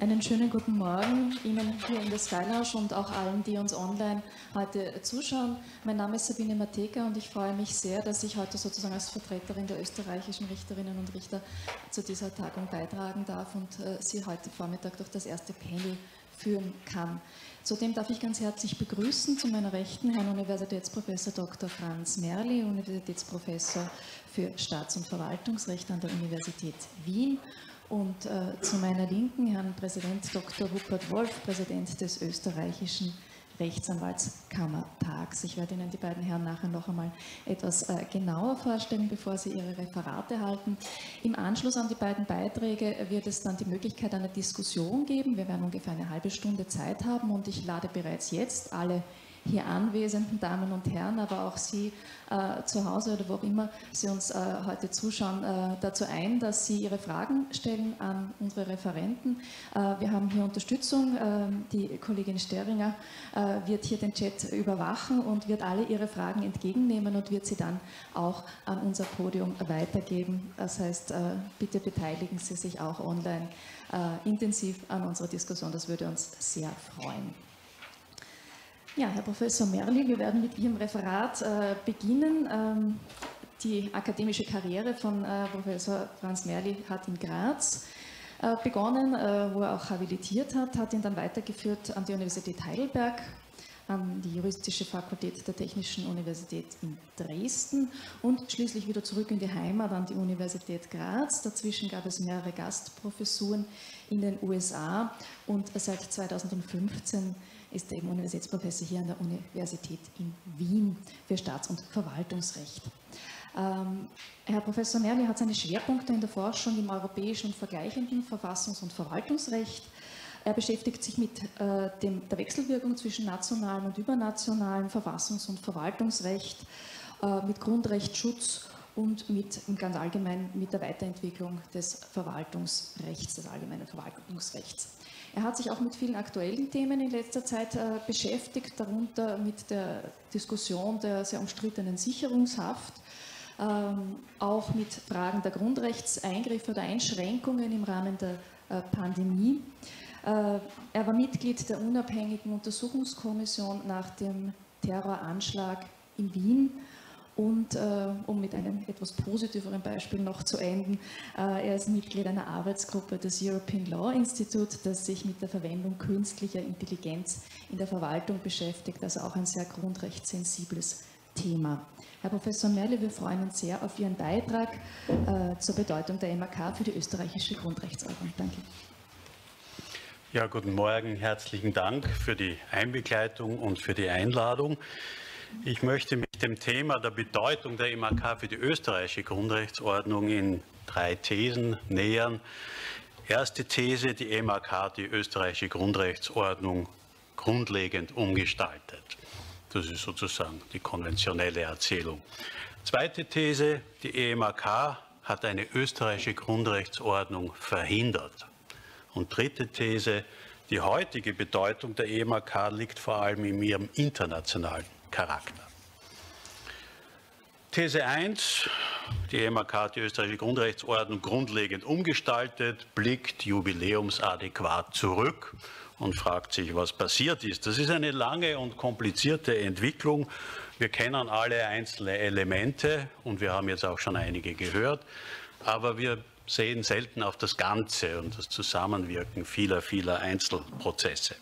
Einen schönen guten Morgen Ihnen hier in der Skylounge und auch allen, die uns online heute zuschauen. Mein Name ist Sabine Mateka und ich freue mich sehr, dass ich heute sozusagen als Vertreterin der österreichischen Richterinnen und Richter zu dieser Tagung beitragen darf und äh, Sie heute Vormittag durch das erste Panel führen kann. Zudem darf ich ganz herzlich begrüßen zu meiner Rechten Herrn Universitätsprofessor Dr. Franz Merli, Universitätsprofessor für Staats- und Verwaltungsrecht an der Universität Wien und äh, zu meiner Linken Herrn Präsident Dr. Rupert Wolf, Präsident des österreichischen Rechtsanwaltskammertags. Ich werde Ihnen die beiden Herren nachher noch einmal etwas äh, genauer vorstellen, bevor sie ihre Referate halten. Im Anschluss an die beiden Beiträge wird es dann die Möglichkeit einer Diskussion geben. Wir werden ungefähr eine halbe Stunde Zeit haben und ich lade bereits jetzt alle hier anwesenden Damen und Herren, aber auch Sie äh, zu Hause oder wo auch immer Sie uns äh, heute zuschauen, äh, dazu ein, dass Sie Ihre Fragen stellen an unsere Referenten. Äh, wir haben hier Unterstützung. Ähm, die Kollegin Steringer äh, wird hier den Chat überwachen und wird alle Ihre Fragen entgegennehmen und wird sie dann auch an unser Podium weitergeben. Das heißt, äh, bitte beteiligen Sie sich auch online intensiv an unserer Diskussion. Das würde uns sehr freuen. Ja, Herr Professor Merli, wir werden mit Ihrem Referat äh, beginnen. Ähm, die akademische Karriere von äh, Professor Franz Merli hat in Graz äh, begonnen, äh, wo er auch habilitiert hat, hat ihn dann weitergeführt an die Universität Heidelberg, an die Juristische Fakultät der Technischen Universität in Dresden und schließlich wieder zurück in die Heimat an die Universität Graz. Dazwischen gab es mehrere Gastprofessuren in den USA und seit 2015 ist eben Universitätsprofessor hier an der Universität in Wien für Staats- und Verwaltungsrecht. Ähm, Herr Professor Merli hat seine Schwerpunkte in der Forschung im europäischen und vergleichenden Verfassungs- und Verwaltungsrecht. Er beschäftigt sich mit äh, dem, der Wechselwirkung zwischen nationalem und übernationalem Verfassungs- und Verwaltungsrecht, äh, mit Grundrechtsschutz und mit, ganz allgemein mit der Weiterentwicklung des Verwaltungsrechts, des allgemeinen Verwaltungsrechts. Er hat sich auch mit vielen aktuellen Themen in letzter Zeit äh, beschäftigt, darunter mit der Diskussion der sehr umstrittenen Sicherungshaft, ähm, auch mit Fragen der Grundrechtseingriffe oder Einschränkungen im Rahmen der äh, Pandemie. Äh, er war Mitglied der unabhängigen Untersuchungskommission nach dem Terroranschlag in Wien und äh, um mit einem etwas positiveren Beispiel noch zu enden, äh, er ist Mitglied einer Arbeitsgruppe des European Law Institute, das sich mit der Verwendung künstlicher Intelligenz in der Verwaltung beschäftigt, also auch ein sehr grundrechtssensibles Thema. Herr Professor Merle, wir freuen uns sehr auf Ihren Beitrag äh, zur Bedeutung der MAK für die österreichische Grundrechtsordnung. Danke. Ja, guten Morgen. Herzlichen Dank für die Einbegleitung und für die Einladung. Ich möchte mich dem Thema der Bedeutung der MAK für die österreichische Grundrechtsordnung in drei Thesen nähern. Erste These, die MAK, die österreichische Grundrechtsordnung, grundlegend umgestaltet. Das ist sozusagen die konventionelle Erzählung. Zweite These, die EMAK hat eine österreichische Grundrechtsordnung verhindert. Und dritte These, die heutige Bedeutung der EMAK liegt vor allem in ihrem internationalen Charakter. These 1, die MAK, die österreichische Grundrechtsordnung, grundlegend umgestaltet, blickt jubiläumsadäquat zurück und fragt sich, was passiert ist. Das ist eine lange und komplizierte Entwicklung. Wir kennen alle einzelne Elemente und wir haben jetzt auch schon einige gehört, aber wir sehen selten auf das Ganze und das Zusammenwirken vieler, vieler Einzelprozesse.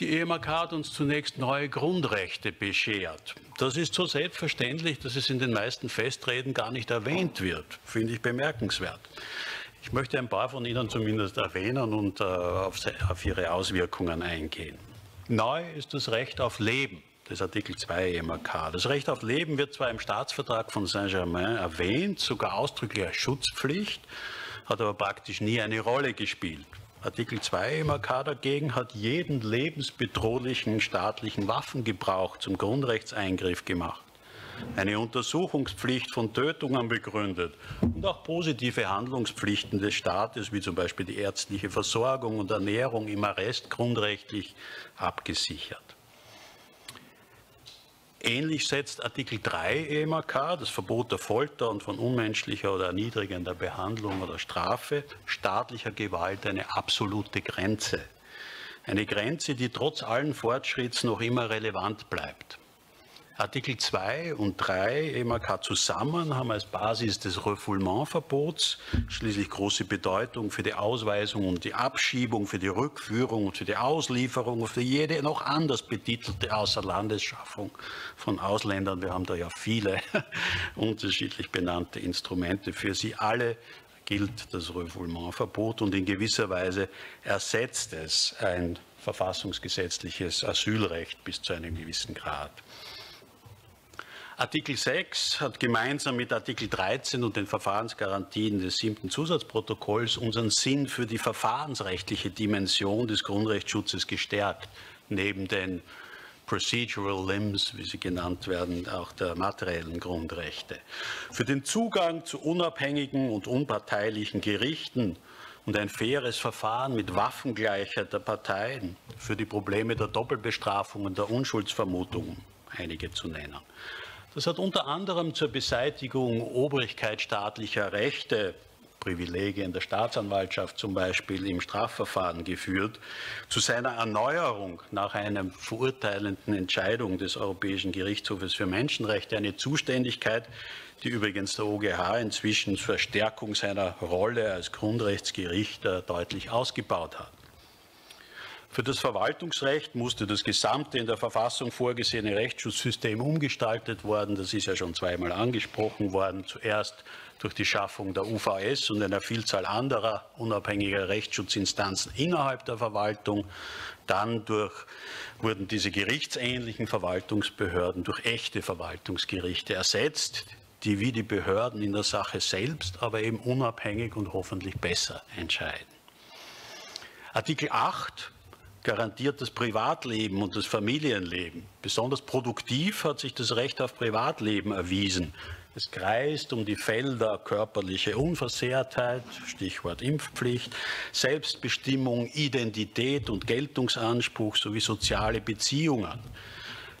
Die EMAK hat uns zunächst neue Grundrechte beschert. Das ist so selbstverständlich, dass es in den meisten Festreden gar nicht erwähnt wird. Finde ich bemerkenswert. Ich möchte ein paar von Ihnen zumindest erwähnen und äh, auf, auf ihre Auswirkungen eingehen. Neu ist das Recht auf Leben das Artikel 2 EMAK. Das Recht auf Leben wird zwar im Staatsvertrag von Saint-Germain erwähnt, sogar ausdrücklich als Schutzpflicht, hat aber praktisch nie eine Rolle gespielt. Artikel 2 im AK dagegen hat jeden lebensbedrohlichen staatlichen Waffengebrauch zum Grundrechtseingriff gemacht, eine Untersuchungspflicht von Tötungen begründet und auch positive Handlungspflichten des Staates, wie zum Beispiel die ärztliche Versorgung und Ernährung im Arrest grundrechtlich abgesichert. Ähnlich setzt Artikel 3 EMAK, das Verbot der Folter und von unmenschlicher oder erniedrigender Behandlung oder Strafe staatlicher Gewalt eine absolute Grenze. Eine Grenze, die trotz allen Fortschritts noch immer relevant bleibt. Artikel 2 und 3 EMAK zusammen haben als Basis des Refoulement-Verbots schließlich große Bedeutung für die Ausweisung und die Abschiebung, für die Rückführung und für die Auslieferung und für jede noch anders betitelte Außerlandesschaffung von Ausländern. Wir haben da ja viele unterschiedlich benannte Instrumente. Für sie alle gilt das Refoulement-Verbot und in gewisser Weise ersetzt es ein verfassungsgesetzliches Asylrecht bis zu einem gewissen Grad. Artikel 6 hat gemeinsam mit Artikel 13 und den Verfahrensgarantien des siebten Zusatzprotokolls unseren Sinn für die verfahrensrechtliche Dimension des Grundrechtsschutzes gestärkt, neben den Procedural Limbs, wie sie genannt werden, auch der materiellen Grundrechte. Für den Zugang zu unabhängigen und unparteilichen Gerichten und ein faires Verfahren mit Waffengleichheit der Parteien, für die Probleme der Doppelbestrafung und der Unschuldsvermutung, einige zu nennen. Das hat unter anderem zur Beseitigung obrigkeitsstaatlicher Rechte, Privilegien der Staatsanwaltschaft zum Beispiel im Strafverfahren geführt, zu seiner Erneuerung nach einer verurteilenden Entscheidung des Europäischen Gerichtshofes für Menschenrechte, eine Zuständigkeit, die übrigens der OGH inzwischen zur Stärkung seiner Rolle als Grundrechtsgericht deutlich ausgebaut hat. Für das Verwaltungsrecht musste das gesamte in der Verfassung vorgesehene Rechtsschutzsystem umgestaltet worden. Das ist ja schon zweimal angesprochen worden. Zuerst durch die Schaffung der UVS und einer Vielzahl anderer unabhängiger Rechtsschutzinstanzen innerhalb der Verwaltung. Dann durch, wurden diese gerichtsähnlichen Verwaltungsbehörden durch echte Verwaltungsgerichte ersetzt, die wie die Behörden in der Sache selbst, aber eben unabhängig und hoffentlich besser entscheiden. Artikel 8 garantiert das Privatleben und das Familienleben. Besonders produktiv hat sich das Recht auf Privatleben erwiesen. Es kreist um die Felder körperliche Unversehrtheit, Stichwort Impfpflicht, Selbstbestimmung, Identität und Geltungsanspruch sowie soziale Beziehungen.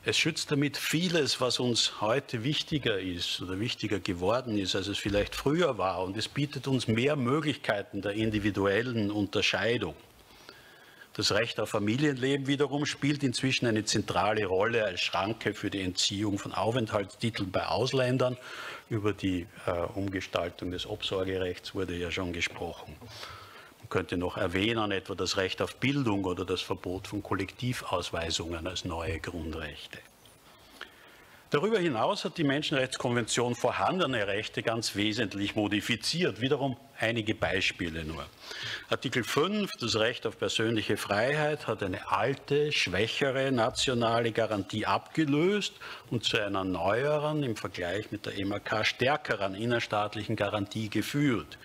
Es schützt damit vieles, was uns heute wichtiger ist oder wichtiger geworden ist, als es vielleicht früher war. Und es bietet uns mehr Möglichkeiten der individuellen Unterscheidung. Das Recht auf Familienleben wiederum spielt inzwischen eine zentrale Rolle als Schranke für die Entziehung von Aufenthaltstiteln bei Ausländern. Über die äh, Umgestaltung des Obsorgerechts wurde ja schon gesprochen. Man könnte noch erwähnen, etwa das Recht auf Bildung oder das Verbot von Kollektivausweisungen als neue Grundrechte. Darüber hinaus hat die Menschenrechtskonvention vorhandene Rechte ganz wesentlich modifiziert. Wiederum einige Beispiele nur. Artikel 5, das Recht auf persönliche Freiheit, hat eine alte, schwächere nationale Garantie abgelöst und zu einer neueren, im Vergleich mit der MAK stärkeren innerstaatlichen Garantie geführt.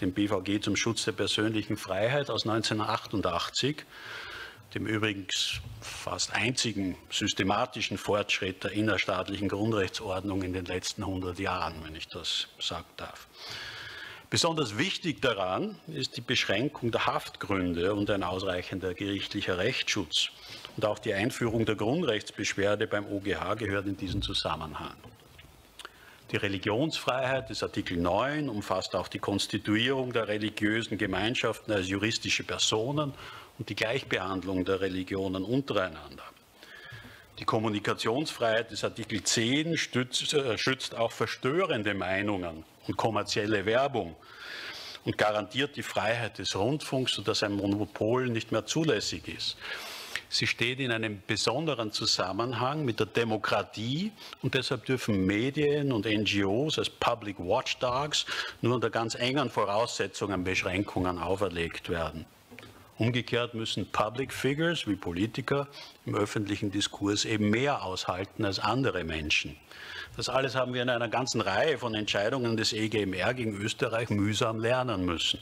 Den BVG zum Schutz der persönlichen Freiheit aus 1988 dem übrigens fast einzigen systematischen Fortschritt der innerstaatlichen Grundrechtsordnung in den letzten 100 Jahren, wenn ich das sagen darf. Besonders wichtig daran ist die Beschränkung der Haftgründe und ein ausreichender gerichtlicher Rechtsschutz. Und auch die Einführung der Grundrechtsbeschwerde beim OGH gehört in diesen Zusammenhang. Die Religionsfreiheit des Artikel 9 umfasst auch die Konstituierung der religiösen Gemeinschaften als juristische Personen und die Gleichbehandlung der Religionen untereinander. Die Kommunikationsfreiheit des Artikel 10 stützt, äh, schützt auch verstörende Meinungen und kommerzielle Werbung und garantiert die Freiheit des Rundfunks, sodass ein Monopol nicht mehr zulässig ist. Sie steht in einem besonderen Zusammenhang mit der Demokratie und deshalb dürfen Medien und NGOs als Public Watchdogs nur unter ganz engen Voraussetzungen Beschränkungen auferlegt werden. Umgekehrt müssen Public Figures wie Politiker im öffentlichen Diskurs eben mehr aushalten als andere Menschen. Das alles haben wir in einer ganzen Reihe von Entscheidungen des EGMR gegen Österreich mühsam lernen müssen.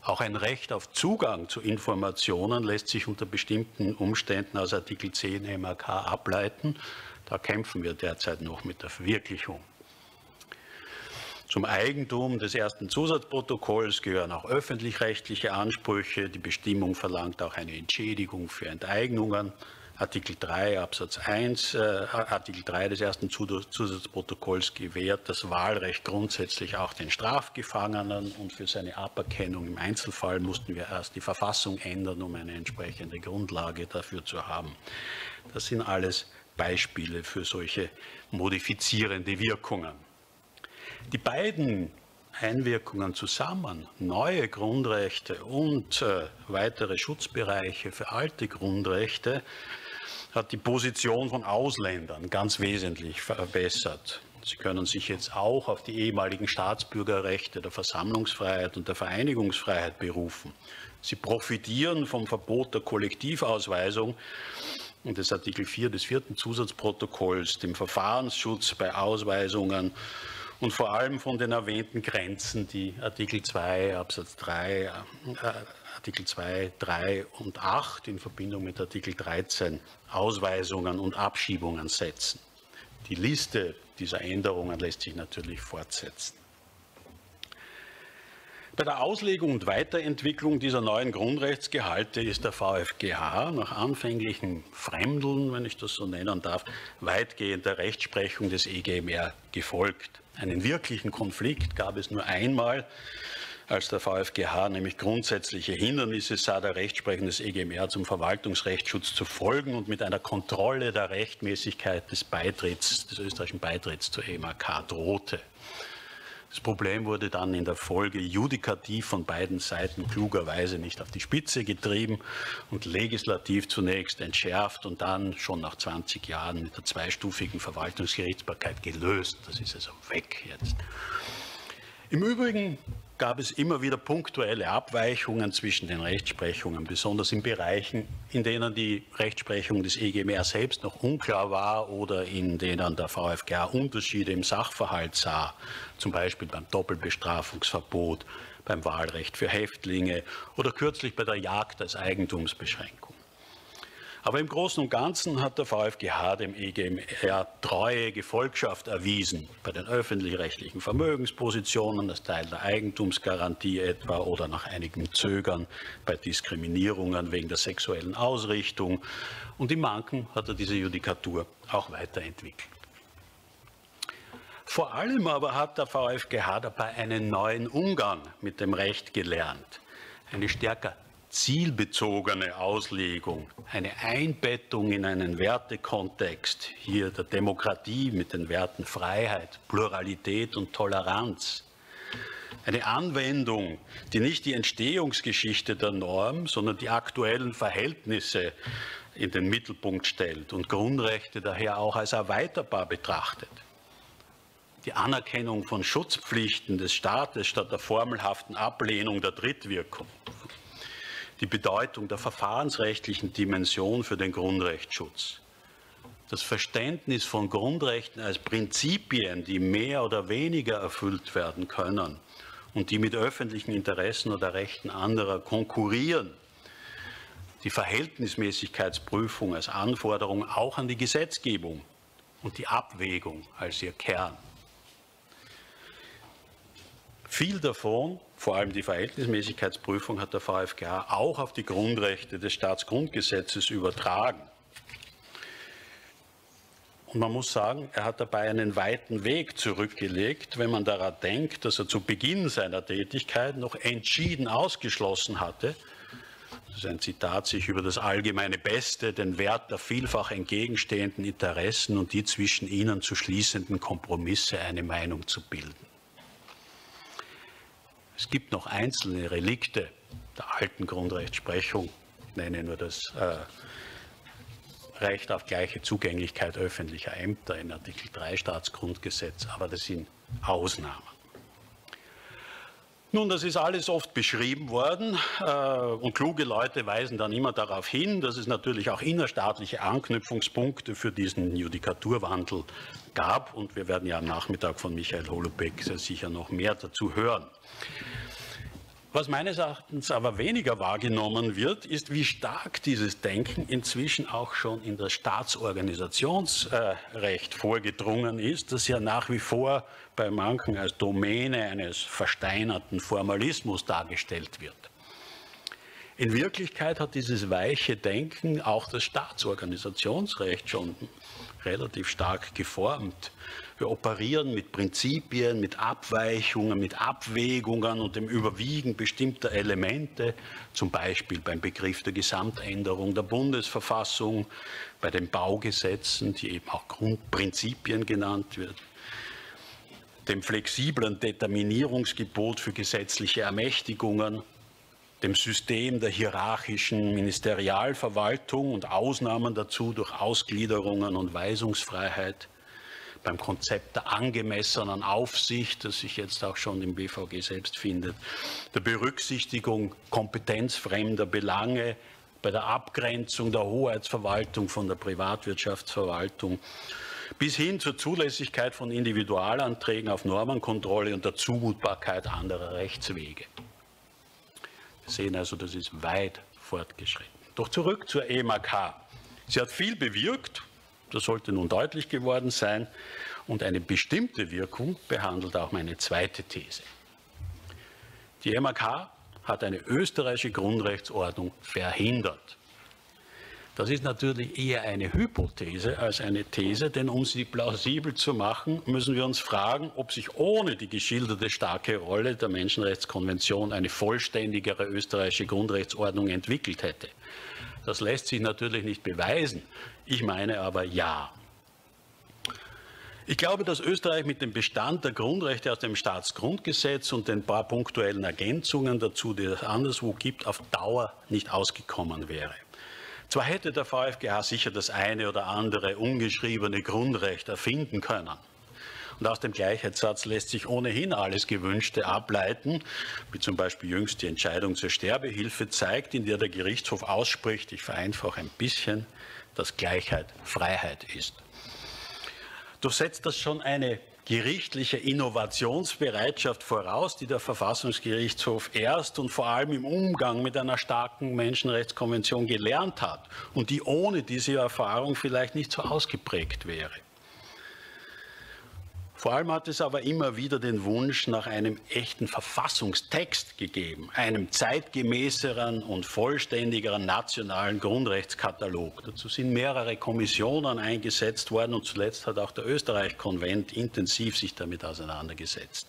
Auch ein Recht auf Zugang zu Informationen lässt sich unter bestimmten Umständen aus Artikel 10 MAK ableiten. Da kämpfen wir derzeit noch mit der Verwirklichung. Zum Eigentum des ersten Zusatzprotokolls gehören auch öffentlich-rechtliche Ansprüche. Die Bestimmung verlangt auch eine Entschädigung für Enteignungen. Artikel 3 Absatz 1, äh, Artikel 3 des ersten Zusatzprotokolls gewährt das Wahlrecht grundsätzlich auch den Strafgefangenen und für seine Aberkennung im Einzelfall mussten wir erst die Verfassung ändern, um eine entsprechende Grundlage dafür zu haben. Das sind alles Beispiele für solche modifizierende Wirkungen. Die beiden Einwirkungen zusammen, neue Grundrechte und äh, weitere Schutzbereiche für alte Grundrechte, hat die Position von Ausländern ganz wesentlich verbessert. Sie können sich jetzt auch auf die ehemaligen Staatsbürgerrechte der Versammlungsfreiheit und der Vereinigungsfreiheit berufen. Sie profitieren vom Verbot der Kollektivausweisung und des Artikel 4 des vierten Zusatzprotokolls, dem Verfahrensschutz bei Ausweisungen und vor allem von den erwähnten Grenzen, die Artikel 2 Absatz 3, äh, Artikel 2, 3 und 8 in Verbindung mit Artikel 13 Ausweisungen und Abschiebungen setzen. Die Liste dieser Änderungen lässt sich natürlich fortsetzen. Bei der Auslegung und Weiterentwicklung dieser neuen Grundrechtsgehalte ist der VfGH nach anfänglichen Fremdeln, wenn ich das so nennen darf, weitgehend der Rechtsprechung des EGMR gefolgt. Einen wirklichen Konflikt gab es nur einmal, als der VfGH nämlich grundsätzliche Hindernisse sah, der Rechtsprechung des EGMR zum Verwaltungsrechtsschutz zu folgen und mit einer Kontrolle der Rechtmäßigkeit des Beitritts, des österreichischen Beitritts zur EMAK drohte. Das Problem wurde dann in der Folge judikativ von beiden Seiten klugerweise nicht auf die Spitze getrieben und legislativ zunächst entschärft und dann schon nach 20 Jahren mit der zweistufigen Verwaltungsgerichtsbarkeit gelöst. Das ist also weg jetzt. Im Übrigen gab es immer wieder punktuelle Abweichungen zwischen den Rechtsprechungen, besonders in Bereichen, in denen die Rechtsprechung des EGMR selbst noch unklar war oder in denen der VfGA Unterschiede im Sachverhalt sah, zum Beispiel beim Doppelbestrafungsverbot, beim Wahlrecht für Häftlinge oder kürzlich bei der Jagd als Eigentumsbeschränkung. Aber im Großen und Ganzen hat der VfGH dem EGMR treue Gefolgschaft erwiesen, bei den öffentlich-rechtlichen Vermögenspositionen, als Teil der Eigentumsgarantie etwa oder nach einigem Zögern bei Diskriminierungen wegen der sexuellen Ausrichtung. Und im Manken hat er diese Judikatur auch weiterentwickelt. Vor allem aber hat der VfGH dabei einen neuen Umgang mit dem Recht gelernt, eine stärker zielbezogene Auslegung, eine Einbettung in einen Wertekontext, hier der Demokratie mit den Werten Freiheit, Pluralität und Toleranz. Eine Anwendung, die nicht die Entstehungsgeschichte der Norm, sondern die aktuellen Verhältnisse in den Mittelpunkt stellt und Grundrechte daher auch als erweiterbar betrachtet. Die Anerkennung von Schutzpflichten des Staates statt der formelhaften Ablehnung der Drittwirkung die Bedeutung der verfahrensrechtlichen Dimension für den Grundrechtsschutz. Das Verständnis von Grundrechten als Prinzipien, die mehr oder weniger erfüllt werden können und die mit öffentlichen Interessen oder Rechten anderer konkurrieren. Die Verhältnismäßigkeitsprüfung als Anforderung auch an die Gesetzgebung und die Abwägung als ihr Kern. Viel davon, vor allem die Verhältnismäßigkeitsprüfung, hat der VfGH auch auf die Grundrechte des Staatsgrundgesetzes übertragen. Und man muss sagen, er hat dabei einen weiten Weg zurückgelegt, wenn man daran denkt, dass er zu Beginn seiner Tätigkeit noch entschieden ausgeschlossen hatte, das ist ein Zitat, sich über das allgemeine Beste, den Wert der vielfach entgegenstehenden Interessen und die zwischen ihnen zu schließenden Kompromisse eine Meinung zu bilden. Es gibt noch einzelne Relikte der alten Grundrechtsprechung, ich nenne nur das äh, Recht auf gleiche Zugänglichkeit öffentlicher Ämter in Artikel 3 Staatsgrundgesetz, aber das sind Ausnahmen. Nun, das ist alles oft beschrieben worden äh, und kluge Leute weisen dann immer darauf hin, dass es natürlich auch innerstaatliche Anknüpfungspunkte für diesen Judikaturwandel gab und wir werden ja am Nachmittag von Michael Holobeck sehr sicher noch mehr dazu hören. Was meines Erachtens aber weniger wahrgenommen wird, ist, wie stark dieses Denken inzwischen auch schon in das Staatsorganisationsrecht vorgedrungen ist, das ja nach wie vor bei manchen als Domäne eines versteinerten Formalismus dargestellt wird. In Wirklichkeit hat dieses weiche Denken auch das Staatsorganisationsrecht schon relativ stark geformt. Wir operieren mit Prinzipien, mit Abweichungen, mit Abwägungen und dem Überwiegen bestimmter Elemente, zum Beispiel beim Begriff der Gesamtänderung der Bundesverfassung, bei den Baugesetzen, die eben auch Grundprinzipien genannt werden, dem flexiblen Determinierungsgebot für gesetzliche Ermächtigungen, dem System der hierarchischen Ministerialverwaltung und Ausnahmen dazu durch Ausgliederungen und Weisungsfreiheit, beim Konzept der angemessenen Aufsicht, das sich jetzt auch schon im BVG selbst findet, der Berücksichtigung kompetenzfremder Belange, bei der Abgrenzung der Hoheitsverwaltung von der Privatwirtschaftsverwaltung bis hin zur Zulässigkeit von Individualanträgen auf Normenkontrolle und der Zumutbarkeit anderer Rechtswege. Sehen also, das ist weit fortgeschritten. Doch zurück zur EMAK. Sie hat viel bewirkt, das sollte nun deutlich geworden sein, und eine bestimmte Wirkung behandelt auch meine zweite These. Die EMAK hat eine österreichische Grundrechtsordnung verhindert. Das ist natürlich eher eine Hypothese als eine These, denn um sie plausibel zu machen, müssen wir uns fragen, ob sich ohne die geschilderte starke Rolle der Menschenrechtskonvention eine vollständigere österreichische Grundrechtsordnung entwickelt hätte. Das lässt sich natürlich nicht beweisen. Ich meine aber ja. Ich glaube, dass Österreich mit dem Bestand der Grundrechte aus dem Staatsgrundgesetz und den paar punktuellen Ergänzungen dazu, die es anderswo gibt, auf Dauer nicht ausgekommen wäre. Zwar hätte der VfGH sicher das eine oder andere ungeschriebene Grundrecht erfinden können. Und aus dem Gleichheitssatz lässt sich ohnehin alles Gewünschte ableiten, wie zum Beispiel jüngst die Entscheidung zur Sterbehilfe zeigt, in der der Gerichtshof ausspricht, ich vereinfache ein bisschen, dass Gleichheit Freiheit ist. Doch setzt das schon eine gerichtliche Innovationsbereitschaft voraus, die der Verfassungsgerichtshof erst und vor allem im Umgang mit einer starken Menschenrechtskonvention gelernt hat und die ohne diese Erfahrung vielleicht nicht so ausgeprägt wäre. Vor allem hat es aber immer wieder den Wunsch nach einem echten Verfassungstext gegeben, einem zeitgemäßeren und vollständigeren nationalen Grundrechtskatalog. Dazu sind mehrere Kommissionen eingesetzt worden und zuletzt hat auch der Österreich-Konvent intensiv sich damit auseinandergesetzt.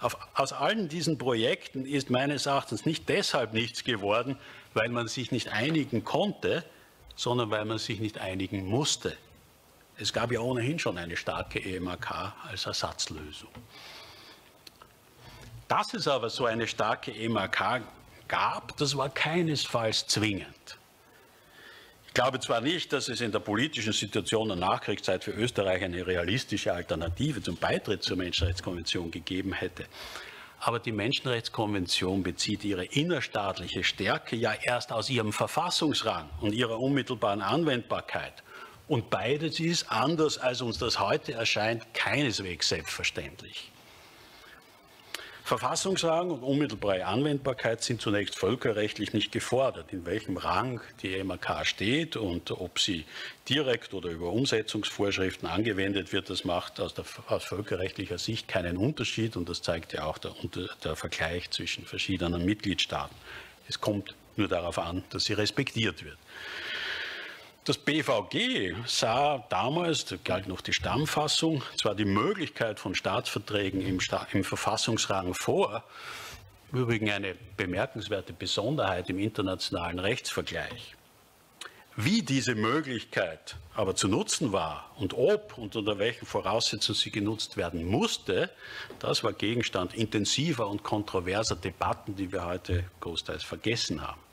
Auf, aus allen diesen Projekten ist meines Erachtens nicht deshalb nichts geworden, weil man sich nicht einigen konnte, sondern weil man sich nicht einigen musste. Es gab ja ohnehin schon eine starke EMAK als Ersatzlösung. Dass es aber so eine starke EMAK gab, das war keinesfalls zwingend. Ich glaube zwar nicht, dass es in der politischen Situation der Nachkriegszeit für Österreich eine realistische Alternative zum Beitritt zur Menschenrechtskonvention gegeben hätte, aber die Menschenrechtskonvention bezieht ihre innerstaatliche Stärke ja erst aus ihrem Verfassungsrang und ihrer unmittelbaren Anwendbarkeit. Und beides ist, anders als uns das heute erscheint, keineswegs selbstverständlich. Verfassungsrang und unmittelbare Anwendbarkeit sind zunächst völkerrechtlich nicht gefordert. In welchem Rang die MAK steht und ob sie direkt oder über Umsetzungsvorschriften angewendet wird, das macht aus, der, aus völkerrechtlicher Sicht keinen Unterschied und das zeigt ja auch der, der Vergleich zwischen verschiedenen Mitgliedstaaten. Es kommt nur darauf an, dass sie respektiert wird. Das BVG sah damals, da galt noch die Stammfassung, zwar die Möglichkeit von Staatsverträgen im, Sta im Verfassungsrang vor, übrigens eine bemerkenswerte Besonderheit im internationalen Rechtsvergleich. Wie diese Möglichkeit aber zu nutzen war und ob und unter welchen Voraussetzungen sie genutzt werden musste, das war Gegenstand intensiver und kontroverser Debatten, die wir heute großteils vergessen haben.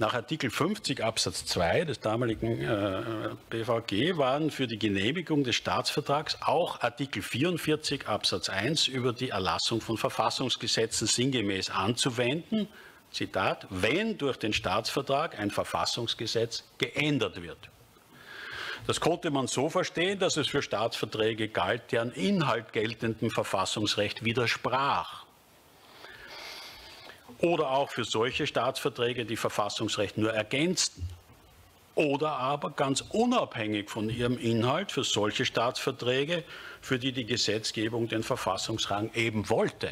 Nach Artikel 50 Absatz 2 des damaligen äh, BVG waren für die Genehmigung des Staatsvertrags auch Artikel 44 Absatz 1 über die Erlassung von Verfassungsgesetzen sinngemäß anzuwenden. Zitat, wenn durch den Staatsvertrag ein Verfassungsgesetz geändert wird. Das konnte man so verstehen, dass es für Staatsverträge galt, deren Inhalt geltendem Verfassungsrecht widersprach oder auch für solche Staatsverträge, die Verfassungsrecht nur ergänzten oder aber ganz unabhängig von ihrem Inhalt für solche Staatsverträge, für die die Gesetzgebung den Verfassungsrang eben wollte.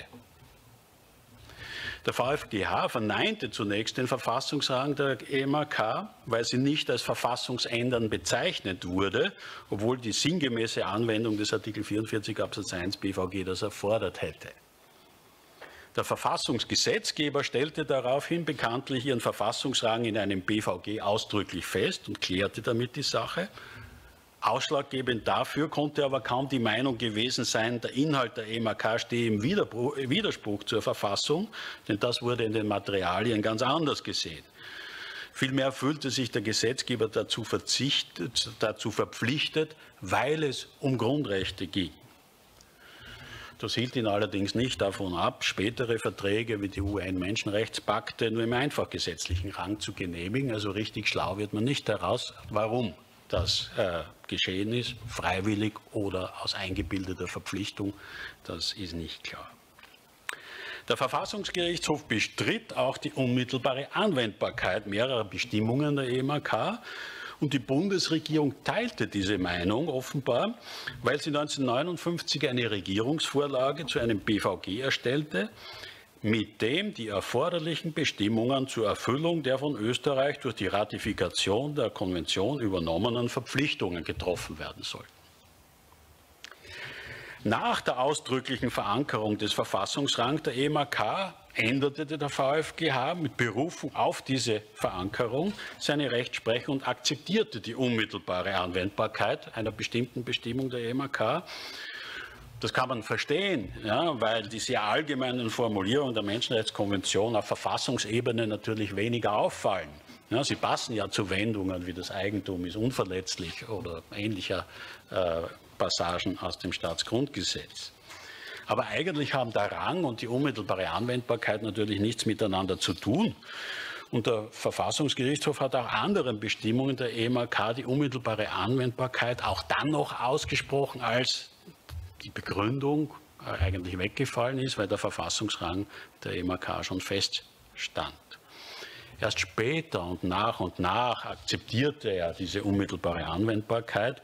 Der VfGH verneinte zunächst den Verfassungsrang der EMAK, weil sie nicht als verfassungsändern bezeichnet wurde, obwohl die sinngemäße Anwendung des Artikel 44 Absatz 1 BVG das erfordert hätte. Der Verfassungsgesetzgeber stellte daraufhin bekanntlich ihren Verfassungsrang in einem BVG ausdrücklich fest und klärte damit die Sache. Ausschlaggebend dafür konnte aber kaum die Meinung gewesen sein, der Inhalt der EMAK stehe im Widerspruch zur Verfassung, denn das wurde in den Materialien ganz anders gesehen. Vielmehr fühlte sich der Gesetzgeber dazu, dazu verpflichtet, weil es um Grundrechte ging. Das hielt ihn allerdings nicht davon ab, spätere Verträge wie die UN-Menschenrechtspakte nur im einfach gesetzlichen Rang zu genehmigen. Also richtig schlau wird man nicht daraus. Warum? das äh, geschehen ist, freiwillig oder aus eingebildeter Verpflichtung, das ist nicht klar. Der Verfassungsgerichtshof bestritt auch die unmittelbare Anwendbarkeit mehrerer Bestimmungen der EMAK und die Bundesregierung teilte diese Meinung offenbar, weil sie 1959 eine Regierungsvorlage zu einem BVG erstellte, mit dem die erforderlichen Bestimmungen zur Erfüllung der von Österreich durch die Ratifikation der Konvention übernommenen Verpflichtungen getroffen werden sollten. Nach der ausdrücklichen Verankerung des Verfassungsrangs der EMAK änderte der VfGH mit Berufung auf diese Verankerung seine Rechtsprechung und akzeptierte die unmittelbare Anwendbarkeit einer bestimmten Bestimmung der EMAK das kann man verstehen, ja, weil die sehr allgemeinen Formulierungen der Menschenrechtskonvention auf Verfassungsebene natürlich weniger auffallen. Ja, sie passen ja zu Wendungen wie das Eigentum ist unverletzlich oder ähnlicher äh, Passagen aus dem Staatsgrundgesetz. Aber eigentlich haben der Rang und die unmittelbare Anwendbarkeit natürlich nichts miteinander zu tun. Und der Verfassungsgerichtshof hat auch anderen Bestimmungen der EMAK die unmittelbare Anwendbarkeit auch dann noch ausgesprochen, als die Begründung eigentlich weggefallen ist, weil der Verfassungsrang der EMAK schon feststand. Erst später und nach und nach akzeptierte er diese unmittelbare Anwendbarkeit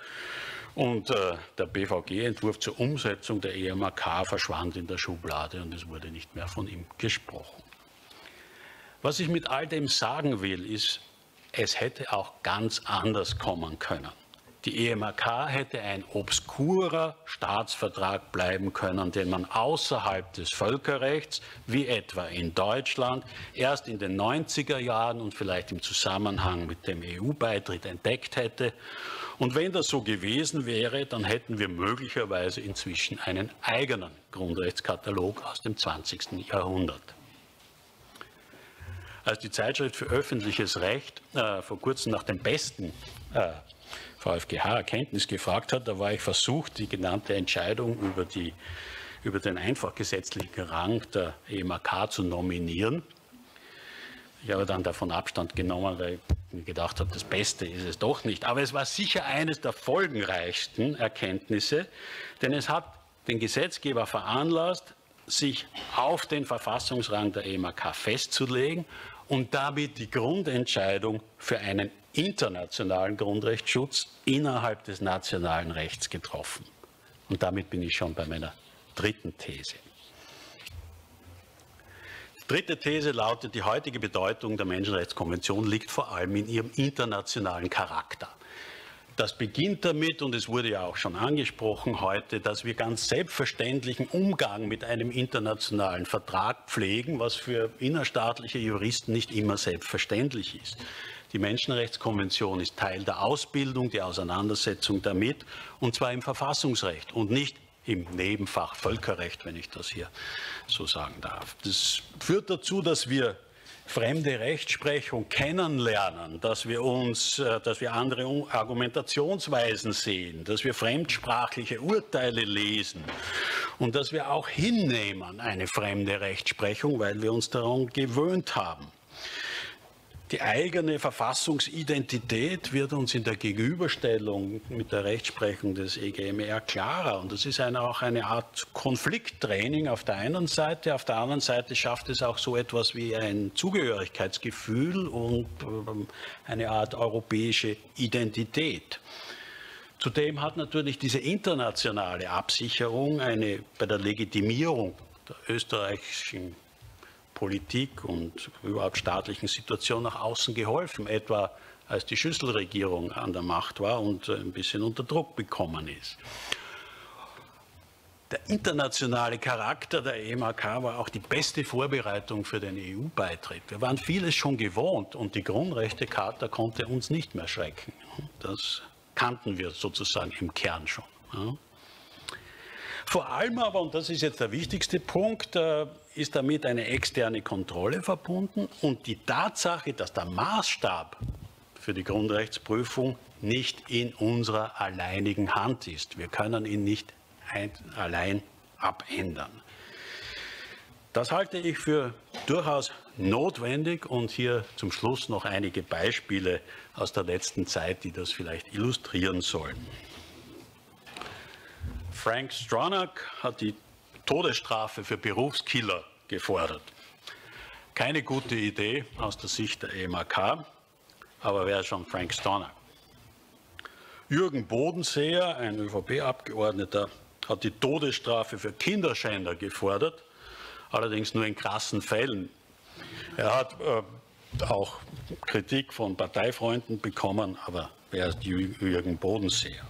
und äh, der BVG-Entwurf zur Umsetzung der EMAK verschwand in der Schublade und es wurde nicht mehr von ihm gesprochen. Was ich mit all dem sagen will, ist, es hätte auch ganz anders kommen können. Die EMAK hätte ein obskurer Staatsvertrag bleiben können, den man außerhalb des Völkerrechts, wie etwa in Deutschland, erst in den 90er Jahren und vielleicht im Zusammenhang mit dem EU-Beitritt entdeckt hätte. Und wenn das so gewesen wäre, dann hätten wir möglicherweise inzwischen einen eigenen Grundrechtskatalog aus dem 20. Jahrhundert. Als die Zeitschrift für öffentliches Recht äh, vor kurzem nach dem besten äh, VfGH-Erkenntnis gefragt hat, da war ich versucht, die genannte Entscheidung über, die, über den einfach gesetzlichen Rang der EMAK zu nominieren. Ich habe dann davon Abstand genommen, weil ich mir gedacht habe, das Beste ist es doch nicht. Aber es war sicher eines der folgenreichsten Erkenntnisse, denn es hat den Gesetzgeber veranlasst, sich auf den Verfassungsrang der EMAK festzulegen und damit die Grundentscheidung für einen internationalen Grundrechtsschutz innerhalb des nationalen Rechts getroffen. Und damit bin ich schon bei meiner dritten These. Die dritte These lautet, die heutige Bedeutung der Menschenrechtskonvention liegt vor allem in ihrem internationalen Charakter. Das beginnt damit, und es wurde ja auch schon angesprochen heute, dass wir ganz selbstverständlichen Umgang mit einem internationalen Vertrag pflegen, was für innerstaatliche Juristen nicht immer selbstverständlich ist. Die Menschenrechtskonvention ist Teil der Ausbildung, der Auseinandersetzung damit, und zwar im Verfassungsrecht und nicht im Nebenfach Völkerrecht, wenn ich das hier so sagen darf. Das führt dazu, dass wir fremde Rechtsprechung kennenlernen, dass wir uns, äh, dass wir andere Argumentationsweisen sehen, dass wir fremdsprachliche Urteile lesen und dass wir auch hinnehmen eine fremde Rechtsprechung, weil wir uns daran gewöhnt haben. Die eigene Verfassungsidentität wird uns in der Gegenüberstellung mit der Rechtsprechung des EGMR klarer. Und das ist eine, auch eine Art Konflikttraining auf der einen Seite. Auf der anderen Seite schafft es auch so etwas wie ein Zugehörigkeitsgefühl und ähm, eine Art europäische Identität. Zudem hat natürlich diese internationale Absicherung eine, bei der Legitimierung der österreichischen Politik und überhaupt staatlichen Situation nach außen geholfen, etwa als die Schüsselregierung an der Macht war und ein bisschen unter Druck bekommen ist. Der internationale Charakter der EMAK war auch die beste Vorbereitung für den EU-Beitritt. Wir waren vieles schon gewohnt und die Grundrechtecharta konnte uns nicht mehr schrecken. Das kannten wir sozusagen im Kern schon. Vor allem aber, und das ist jetzt der wichtigste Punkt, äh, ist damit eine externe Kontrolle verbunden und die Tatsache, dass der Maßstab für die Grundrechtsprüfung nicht in unserer alleinigen Hand ist. Wir können ihn nicht allein abändern. Das halte ich für durchaus notwendig und hier zum Schluss noch einige Beispiele aus der letzten Zeit, die das vielleicht illustrieren sollen. Frank Stronach hat die Todesstrafe für Berufskiller gefordert. Keine gute Idee aus der Sicht der EMAK, aber wer ist schon Frank Stronach? Jürgen Bodenseer, ein ÖVP-Abgeordneter, hat die Todesstrafe für Kinderschänder gefordert, allerdings nur in krassen Fällen. Er hat äh, auch Kritik von Parteifreunden bekommen, aber wer ist Jürgen Bodenseer?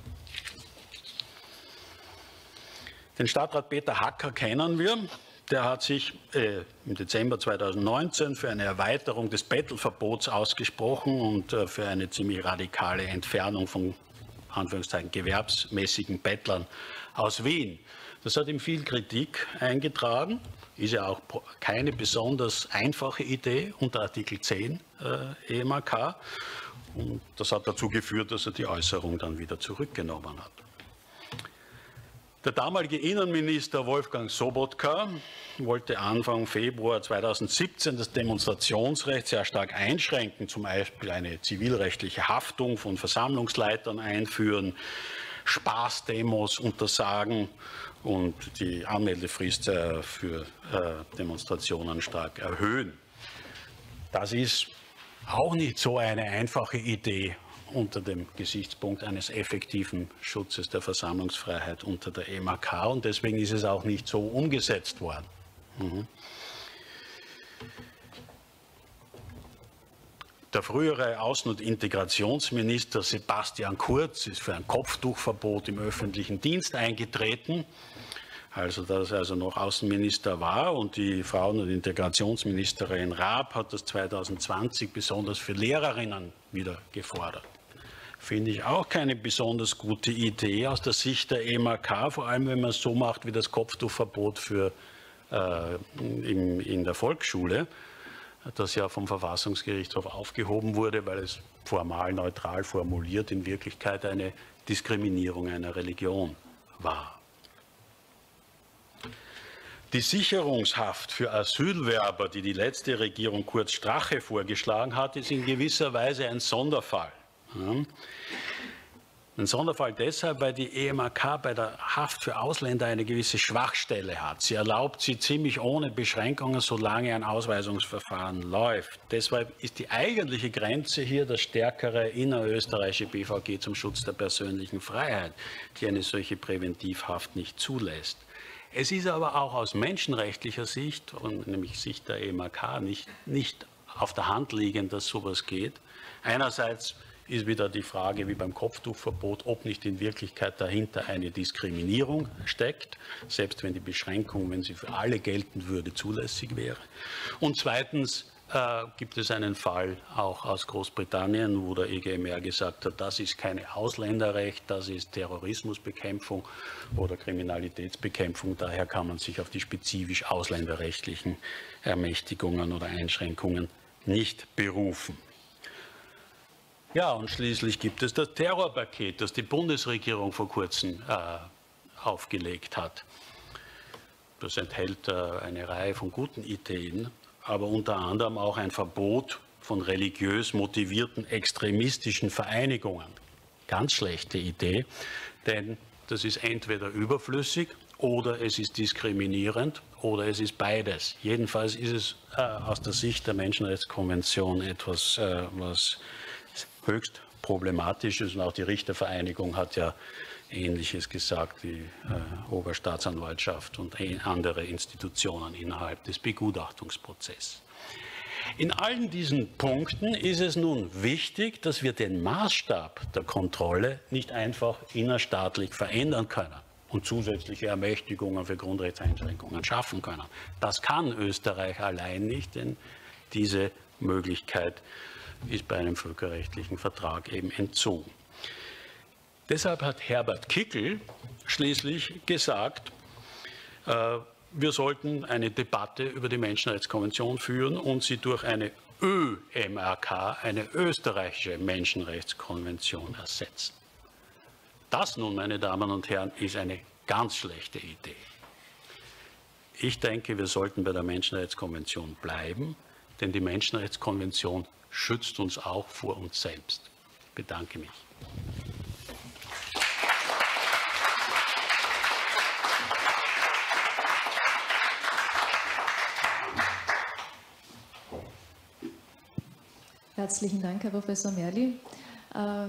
Den Stadtrat Peter Hacker kennen wir. Der hat sich äh, im Dezember 2019 für eine Erweiterung des Bettelverbots ausgesprochen und äh, für eine ziemlich radikale Entfernung von Anführungszeichen gewerbsmäßigen Bettlern aus Wien. Das hat ihm viel Kritik eingetragen, ist ja auch keine besonders einfache Idee unter Artikel 10 äh, EMAK. Und das hat dazu geführt, dass er die Äußerung dann wieder zurückgenommen hat. Der damalige Innenminister Wolfgang Sobotka wollte Anfang Februar 2017 das Demonstrationsrecht sehr stark einschränken, zum Beispiel eine zivilrechtliche Haftung von Versammlungsleitern einführen, Spaßdemos untersagen und die Anmeldefrist äh, für äh, Demonstrationen stark erhöhen. Das ist auch nicht so eine einfache Idee unter dem Gesichtspunkt eines effektiven Schutzes der Versammlungsfreiheit unter der EMAK und deswegen ist es auch nicht so umgesetzt worden. Mhm. Der frühere Außen- und Integrationsminister Sebastian Kurz ist für ein Kopftuchverbot im öffentlichen Dienst eingetreten. Also, dass er also noch Außenminister war und die Frauen- und Integrationsministerin Raab hat das 2020 besonders für Lehrerinnen wieder gefordert. Finde ich auch keine besonders gute Idee aus der Sicht der EMAK, vor allem wenn man es so macht wie das Kopftuchverbot für, äh, in, in der Volksschule das ja vom Verfassungsgerichtshof aufgehoben wurde, weil es formal neutral formuliert in Wirklichkeit eine Diskriminierung einer Religion war. Die Sicherungshaft für Asylwerber, die die letzte Regierung Kurz Strache vorgeschlagen hat, ist in gewisser Weise ein Sonderfall. Ein Sonderfall deshalb, weil die EMAK bei der Haft für Ausländer eine gewisse Schwachstelle hat. Sie erlaubt sie ziemlich ohne Beschränkungen, solange ein Ausweisungsverfahren läuft. Deshalb ist die eigentliche Grenze hier das stärkere innerösterreichische BVG zum Schutz der persönlichen Freiheit, die eine solche Präventivhaft nicht zulässt. Es ist aber auch aus menschenrechtlicher Sicht, und nämlich Sicht der EMAK, nicht, nicht auf der Hand liegend, dass sowas geht. Einerseits ist wieder die Frage wie beim Kopftuchverbot, ob nicht in Wirklichkeit dahinter eine Diskriminierung steckt, selbst wenn die Beschränkung, wenn sie für alle gelten würde, zulässig wäre. Und zweitens äh, gibt es einen Fall auch aus Großbritannien, wo der EGMR gesagt hat, das ist kein Ausländerrecht, das ist Terrorismusbekämpfung oder Kriminalitätsbekämpfung. Daher kann man sich auf die spezifisch ausländerrechtlichen Ermächtigungen oder Einschränkungen nicht berufen. Ja, und schließlich gibt es das Terrorpaket, das die Bundesregierung vor kurzem äh, aufgelegt hat. Das enthält äh, eine Reihe von guten Ideen, aber unter anderem auch ein Verbot von religiös motivierten extremistischen Vereinigungen. Ganz schlechte Idee, denn das ist entweder überflüssig oder es ist diskriminierend oder es ist beides. Jedenfalls ist es äh, aus der Sicht der Menschenrechtskonvention etwas, äh, was höchst problematisch ist. Und auch die Richtervereinigung hat ja Ähnliches gesagt, die äh, Oberstaatsanwaltschaft und andere Institutionen innerhalb des Begutachtungsprozesses. In allen diesen Punkten ist es nun wichtig, dass wir den Maßstab der Kontrolle nicht einfach innerstaatlich verändern können und zusätzliche Ermächtigungen für Grundrechtseinschränkungen schaffen können. Das kann Österreich allein nicht, denn diese Möglichkeit ist bei einem völkerrechtlichen Vertrag eben entzogen. Deshalb hat Herbert Kickel schließlich gesagt, äh, wir sollten eine Debatte über die Menschenrechtskonvention führen und sie durch eine ÖMRK, eine österreichische Menschenrechtskonvention ersetzen. Das nun, meine Damen und Herren, ist eine ganz schlechte Idee. Ich denke, wir sollten bei der Menschenrechtskonvention bleiben, denn die Menschenrechtskonvention schützt uns auch vor uns selbst. Ich bedanke mich. Herzlichen Dank, Herr Professor Merli. Äh,